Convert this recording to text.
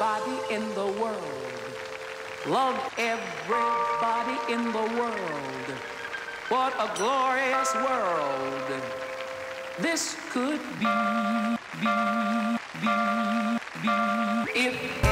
everybody in the world love everybody in the world, what a glorious world this could be, be, be, be. If